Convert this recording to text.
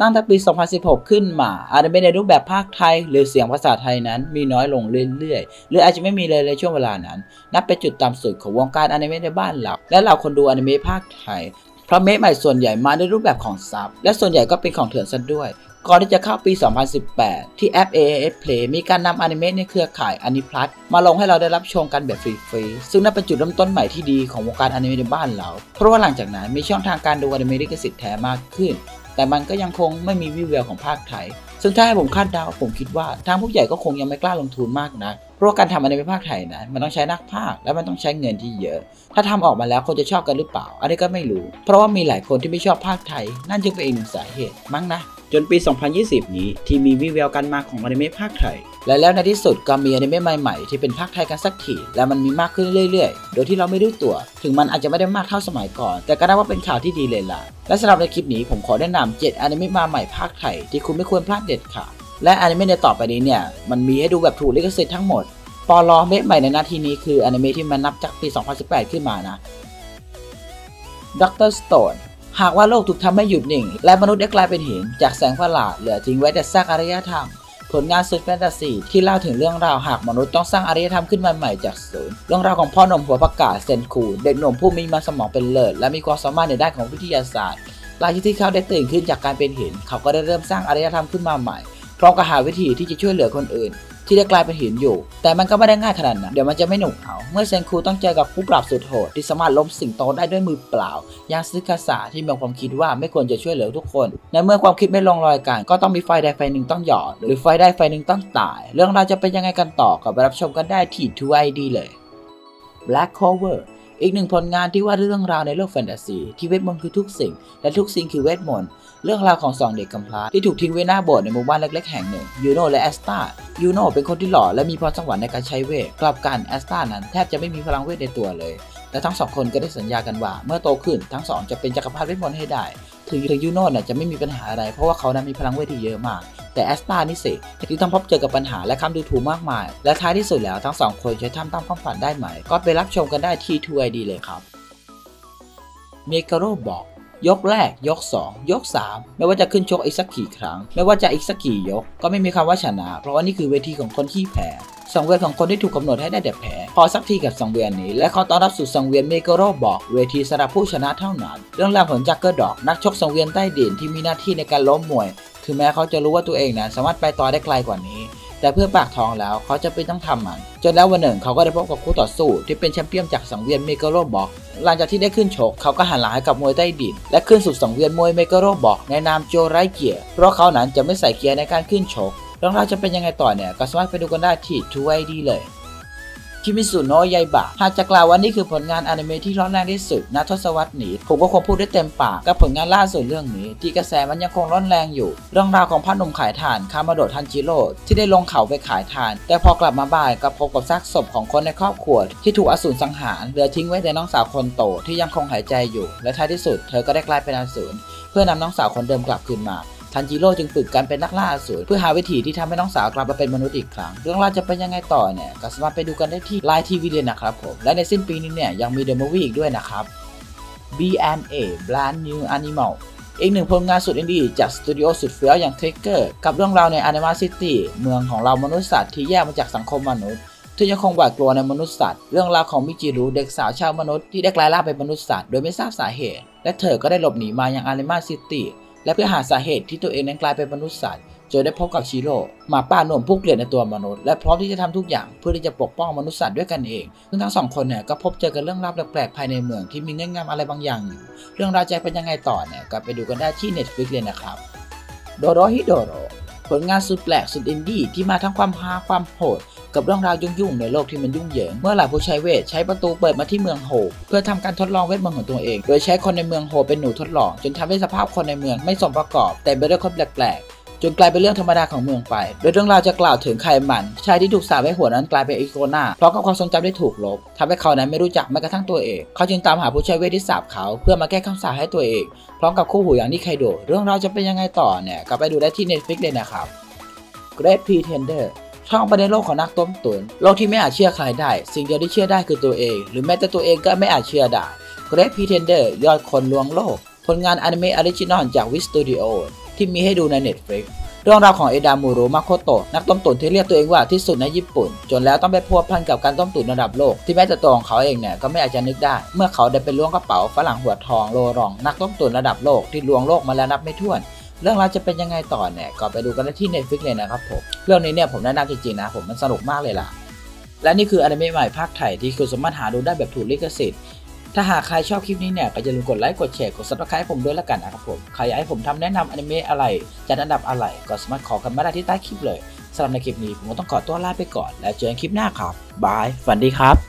ตั้งแต่ปี 2016 ขึ้นมา อาจจะเป็นในรูปแบบภาคไทย หรือเสียงภาษาไทยนั้นมีน้อยลงเรื่อยๆ หรืออาจจะไม่มีเลยในช่วงเวลานั้น นับเป็นจุดต่ำสุดของวงการอนิเมะในบ้านเรา และเราคนดูอนิเมะภาคไทย เพราะเมะใหม่ส่วนใหญ่มาในรูปแบบของซับ และส่วนใหญ่ก็เป็นของเถื่อนซะด้วย ก่อนที่จะเข้าปี 2018 ที่แอป AAS Play มีการนำอนิเมะในเครือข่ายอนิพลัสมาลงให้เราได้รับชมกันแบบฟรีๆ ซึ่งนั่นเป็นจุดเริ่มต้นใหม่ที่ดีของวงการอนิเมะในบ้านเรา เพราะว่าหลังจากนั้นมีช่องทางการดูอนิเมะลิขสิทธิ์แท้มากขึ้น แต่มันก็ยังคงไม่มีวิวแววของภาคไทย ซึ่งถ้าให้ผมคาดเดาผมคิดว่าทางผู้ใหญ่ก็คงยังไม่กล้าลงทุนมากนะเพราะการทำอนิเมะภาคไทยนะมันต้องใช้นักภาคและมันต้องใช้เงินที่เยอะ ถ้าทำออกมาแล้วคนจะชอบกันหรือเปล่า อันนี้ก็ไม่รู้ เพราะว่ามีหลายคนที่ไม่ชอบภาคไทย นั่นจึงเป็นอีกหนึ่งสาเหตุมั้งนะ จนปี 2020 นี้ที่มีวิแววกันมาของอนิเมะภาคไทย และแล้วในที่สุดก็มีอนิเมะใหม่ๆ ที่เป็นภาคไทยกันสักที และมันมีมากขึ้นเรื่อยๆ โดยที่เราไม่รู้ตัว ถึงมันอาจจะไม่ได้มากเท่าสมัยก่อน แต่ก็นับว่าเป็นข่าวที่ดีเลยล่ะ และสำหรับในคลิปนี้ผมขอแนะนำ 7อนิเมะมาใหม่พากย์ไทย ที่คุณไม่ควรพลาดเด็ดขาด และอนิเมะในต่อไปนี้เนี่ย มันมีให้ดูแบบถูกลิขสิทธิ์ทั้งหมด ปล. อนิเมะใหม่ในนาทีนี้คืออนิเมะที่มันนับจากปี 2018 ขึ้นมานะ Dr. Stone หากว่าโลกถูกทำให้หยุดนิ่ง และมนุษย์ได้กลายเป็นหิน จากแสงประหลาดเหลือทิ้งไว้แต่ซากอารยธรรม ผลงานสุดแฟนตาซีที่เล่าถึงเรื่องราวหากมนุษย์ต้องสร้างอารยธรรมขึ้นมาใหม่จากศูนย์เรื่องราวของพ่อหนุ่มหัวผักกาดเซนคูเด็กหนุ่มผู้มีมันสมองเป็นเลิศและมีความสามารถในด้านของวิทยาศาสตร์หลังจากที่เขาได้ตื่นขึ้นจากการเป็นหิน เขาก็ได้เริ่มสร้างอารยธรรมขึ้นมาใหม่พร้อมกับหาวิธีที่จะช่วยเหลือคนอื่น ที่ได้กลายเป็นหินอยู่ แต่มันก็ไม่ได้ง่ายขนาดนั้นเดี๋ยวมันจะไม่หนุกเอาเมื่อเซนคูต้องเจอกับผู้ปราบสุดโหดที่สามารถล้มสิงโตได้ด้วยมือเปล่าอย่างซึคาสาที่มีความคิดว่าไม่ควรจะช่วยเหลือทุกคนในเมื่อความคิดไม่ลงรอยกันก็ต้องมีไฟใดไฟหนึ่งต้องหยอดหรือไฟใดไฟหนึ่งต้องตาย เรื่องราวจะเป็นยังไงกันต่อก็ไปรับชมกันได้ที่ 2ID เลย Black Cover อีกหนึ่งผลงานที่เล่าเรื่องราวในโลกแฟนตาซีที่เวทมนต์คือทุกสิ่ง และทุกสิ่งคือเวทมนต์เรื่องราวของสองเด็กกำพร้าที่ถูกทิ้งไว้หน้าโบสถ์ในหมู่บ้านเล็กๆแห่งหนึ่งยูโนและแอสตายูโนเป็นคนที่หล่อและมีพรสวรรค์ในการใช้เวทกลับกันแอสตานั้นแทบจะไม่มีพลังเวทในตัวเลยแต่ทั้งสองคนก็ได้สัญญากันว่า เมื่อโตขึ้นทั้งสองจะเป็นจักรพรรดิเวทมนต์ให้ได้ ถึงถึงยูโน่น่ะจะไม่มีปัญหาอะไรเพราะว่าเขานั้นมีพลังเวทที่เยอะมาก แต่แอสตานี่สิที่ต้องพบเจอกับปัญหาและคำดูถูกมากมาย และท้ายที่สุดแล้วทั้งสองคนจะทำตามความฝันได้ไหม ก็ไปรับชมกันได้ที่ TrueID เลยครับ Megalo Box ยกแรก ยก 2 ยก 3 ไม่ว่าจะขึ้นชกอีกสักกี่ครั้ง ไม่ว่าจะอีกสักกี่ยก ก็ไม่มีคำว่าชนะ เพราะว่านี่คือเวทีของคนที่แพ้สังเวียนของคนที่ถูกกำหนดให้ได้แต่แพ้พอสักทีกับสังเวียนนี้ และขอต้อนรับสู่สังเวียน Megalo Box เวทีสำหรับผู้ชนะเท่านั้น เรื่องราวของ Junk Dog นักชกสังเวียนใต้ดินที่มีหน้าที่ในการล้มมวย ถึงแม้เขาจะรู้ว่าตัวเองนะสามารถไปต่อได้ไกลกว่านี้ แต่เพื่อปากท้องแล้วเขาจำเป็นต้องทำมัน จนแล้ววันหนึ่งเขาก็ได้พบกับคู่ต่อสู้ที่เป็นแชมเปี้ยนจากสังเวียน Megalo Boxหลังจากที่ได้ขึ้นชกเขาก็หันหลังให้กับมวยใต้ดิน และขึ้นสู่สังเวียนมวย Megalo Box ในนามโจไร้เกียร์เพราะเขานั้นจะไม่ใส่เกียร์ในการขึ้นชกเรื่องราวจะเป็นยังไงต่อเนี่ยก็สามารถไปดูกันได้ที่ TrueID เลย คิเมตสึโนะไยบะหากจะกล่าวว่านี่คือผลงานอนิเมะที่ร้อนแรงที่สุดณทศวรรษนี้ ผมก็คงพูดได้เต็มปากกับผลงานล่าสุดเรื่องนี้ ที่กระแสมันยังคงร้อนแรงอยู่ เรื่องราวของพ่อหนุ่มขายถ่านคามาโดะทันจิโร่ที่ได้ลงเขาไปขายถ่าน แต่พอกลับมาบ้านก็พบกับซากศพของคนในครอบครัวที่ถูกอสูรสังหารเหลือทิ้งไว้แต่น้องสาวคนโตที่ยังคงหายใจอยู่ และท้ายที่สุดเธอก็ได้กลายเป็นอสูรเพื่อนำน้องสาวคนเดิมกลับคืนมา ทันจิโร่จึงฝึกการเป็นนักล่าอสูรเพื่อหาวิธีที่ทำให้น้องสาวกลับมาเป็นมนุษย์อีกครั้ง เรื่องราวจะเป็นยังไงต่อเนี่ยก็สามารถไปดูกันได้ที่ LINE TV เลยนะครับผม และในสิ้นปีนี้เนี่ยยังมี The Movie อีกด้วยนะครับ BNA Brand New Animal อีกหนึ่งผลงานสุดอินดี้จากสตูดิโอสุดเฟี้ยวอย่าง Trigger กับเรื่องราวใน Anima City เมืองของเรามนุษย์สัตว์ที่แยกมาจากสังคมมนุษย์ที่ยังคงหวาดกลัวในมนุษย์สัตว์ เรื่องราวของมิจิรุเด็กสาวชาวมนุษย์ที่ได้กลายร่างเป็นมนุษย์สัตว์โดยไม่ทราบสาเหตุ และเธอก็ได้หลบหนีมายัง Anima City และเพื่อหาสาเหตุที่ตัวเองนั้นกลายเป็นมนุษย์สัตว์จนได้พบกับชิโร่หมาป่าหนุ่มผู้เกลียดในตัวมนุษย์และพร้อมที่จะทำทุกอย่างเพื่อที่จะปกป้องมนุษย์สัตว์ด้วยกันเองซึ่งทั้งสองคนเนี่ยก็พบเจอกันเรื่องราวแปลกๆภายในเมืองที่มีเงื่อนงำอะไรบางอย่างอยู่เรื่องราวจะเป็นยังไงต่อเนี่ยก็ไปดูกันได้ที่ Netflix เลยนะครับโดโรฮิโดโรผลงานสุดแปลกสุดอินดี้ที่มาทั้งความฮาความโหด กับเรื่องราวยุ่งๆในโลกที่มันยุ่งเหยิง เมื่อเหล่าผู้ใช้เวทใช้ประตูเปิดมาที่เมืองโฮลเพื่อทำการทดลองเวทมนต์ของตัวเอง โดยใช้คนในเมืองโฮลเป็นหนูทดลอง จนทำให้สภาพคนในเมืองไม่สมประกอบ เต็มไปด้วยคนแปลกๆจนกลายเป็นเรื่องธรรมดาของเมืองไป โดยเรื่องราวจะกล่าวถึงไคมัน ชายที่ถูกสาปให้หัวนั้นกลายเป็นอีกัวน่าพร้อมกับความทรงจำได้ถูกลบทำให้เขานั้นไม่รู้จักแม้กระทั่งตัวเอง เขาจึงตามหาผู้ใช้เวทที่สาปเขาเพื่อมาแก้คำสาปให้ตัวเอง พร้อมกับคู่หูอย่างนิไคโด เรื่องราวจะเป็นยังไงต่อเนี่ยก็ไปดูได้ที่ Netflix เลยนะครับ Great Pretender ท่องไปในโลกของนักต้มตุ๋นโลกที่ไม่อาจเชื่อใครได้ สิ่งเดียวที่เชื่อได้คือตัวเอง หรือแม้แต่ตัวเองก็ไม่อาจเชื่อได้ Great Pretender ยอดคนลวงโลก ผลงานอนิเมะ original จาก Wit Studio ที่มีให้ดูใน Netflix เรื่องราวของเอดามูระ มาโคโตะนักต้มตุ๋นที่เรียกตัวเองว่าที่สุดในญี่ปุ่น จนแล้วต้องไปพัวพันกับการต้มตุ๋นระดับโลก ที่แม้แต่ตัวของเขาเองเนี่ยก็ไม่อาจจะนึกได้ เมื่อเขาได้ไปล้วงกระเป๋าฝรั่งหัวทองโลรอง นักต้มตุ๋นระดับโลกที่ลวงโลกมาแล้วนับไม่ถ้วน เรื่องราวจะเป็นยังไงต่อเนี่ยก็ไปดูกันได้ที่ Netflix เลยนะครับผม เรื่องนี้เนี่ยผมแนะนำจริงๆนะผมมันสนุกมากเลยล่ะ และนี่คืออนิเมะใหม่ภาคไทยที่คุณสามารถหาดูได้แบบถูกลิขสิทธิ์ ถ้าหากใครชอบคลิปนี้เนี่ยก็อย่าลืมกดไลค์กดแชร์กด subscribe ผมด้วยละกันนะครับผม ใครอยากให้ผมทำแนะนำอนิเมะอะไรจัดอันดับอะไรก็สามารถขอกันมาได้ที่ใต้คลิปเลยสำหรับในคลิปนี้ผมต้องขอตัวลาไปก่อน แล้วเจอกันคลิปหน้าครับบายฝันดีครับ